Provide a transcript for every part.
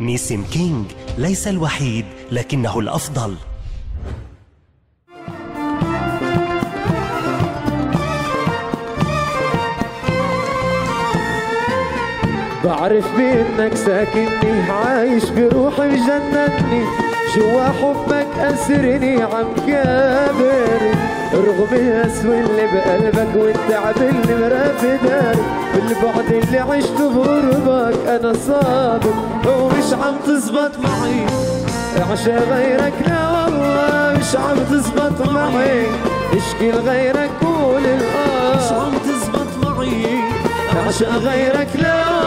نيسم كينج ليس الوحيد لكنه الأفضل. بعرف بانك ساكنني عايش بروحي مجنني جوا حبك أسرني عم كابر. رغم الاسوء اللي بقلبك والتعب اللي مرافدك بالبعد اللي عشته بغربك أنا صابر ومش عم تزبط معي. عشان غيرك لا والله مش عم تزبط معي. اشكي لغيرك قول الاه مش عم تزبط معي. عشان غيرك لا والله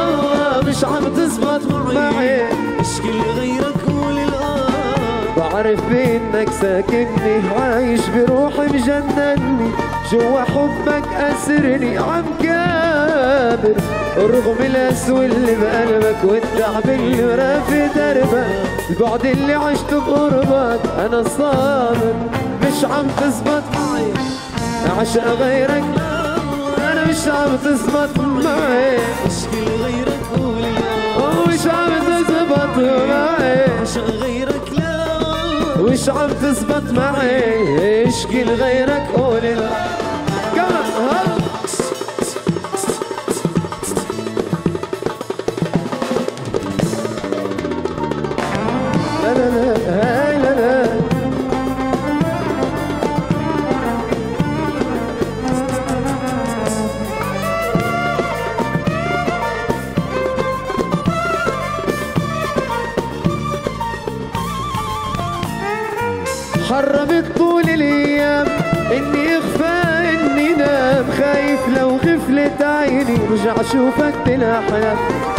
بعرف بانك ساكنني عايش بروحي مجنني جوا حبك أسرني عم كابر. رغم الاسوء اللي بقلبك والتعب اللي مرافي دربك البعد اللي عشته بقربك أنا صابر. مش عم تزبط معي عشان غيرك أنا مش عم تزبط معي اشكي لغيرك قول الآه ومش عم تزبط معي غيرك وش عم تزبط معي اشكي لغيرك قول حرمت طول الأيام. إني يخفى إني نام. خايف لو غفلت عيني. رجع أشوفك بالأحلام.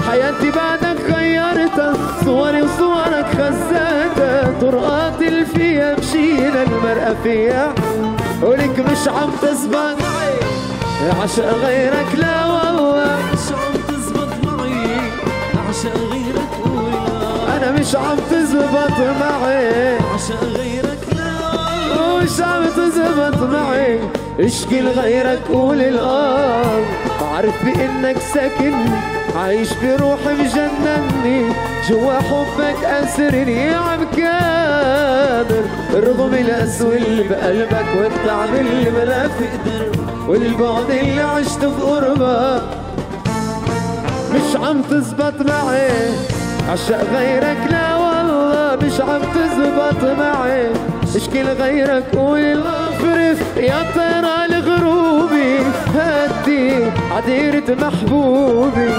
حياتي بعدك غيرتها. صوري وصورك خزنتها طرقات اللي فيها مشينا. المرأة فيها ولك مش عم تزبط عشان غيرك لا والله. مش عم تزبط معي. عشان غيرك الآه أنا مش عم تزبط معي. عشان غيرك لا وش عم تزبط معي. اشكي لغيرك قول الآه بعرف بإنك ساكن عايش بروحي مجنني. جوا حبك أسرني عم كابر رغم الاسوء اللي بقلبك والتعب اللي مرافق درب والبعد اللي عشته في قربك مش عم تزبط معي. عشاق غيرك لا والله مش عم تزبط معي. اشكي لغيرك قول الافرف يا ترى الغروبي هدي عديرة محبوبي.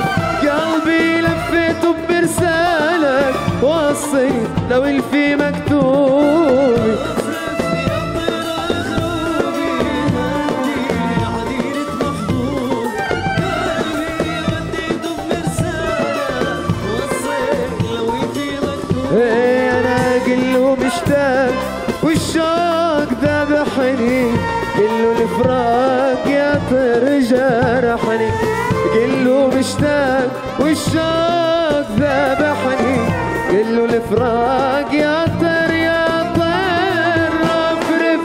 قلبي لفيته برسالك وصي لو الفي مكتوبي. إيه أنا مشتاق والشوق ذبحني قله الفراق يا طير جرحني قله مشتاق والشوق ذبحني قله الفراق يا طير يا طير افرف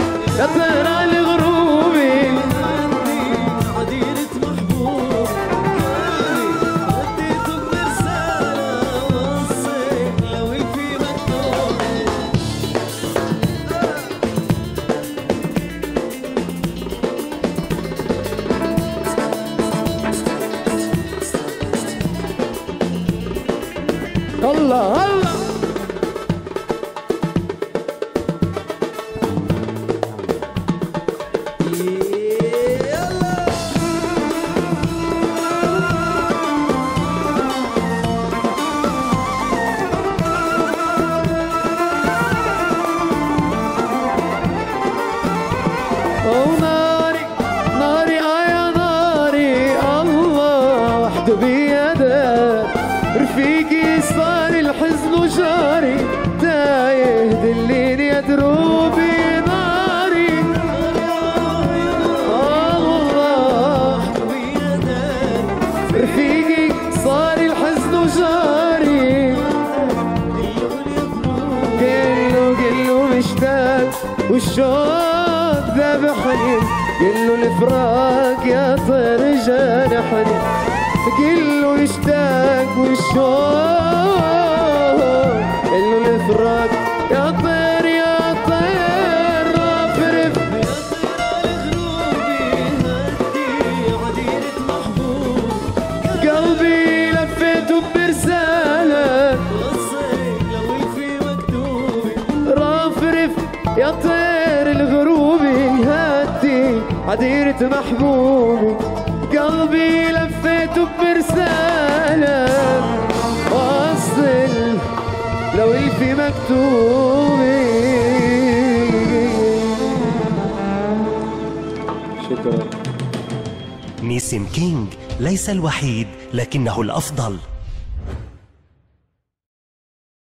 الله الله وجاري تايه دليني يا دروبي ناري الله رفيقي صار الحزن وجاري قله قله مشتاق والشوق ذبحني قله الفراق يا طير جنحني قله مشتاق والشوق الفراق يا طير يا طير رافرف يا طير الغروبي هدي عديرة محبوب قلبي لفيته برسالة وصي لو في مكتوبي رافرف يا طير الغروبي هدي عديرة محبوبي. شكرا. نيسم كينج ليس الوحيد لكنه الأفضل.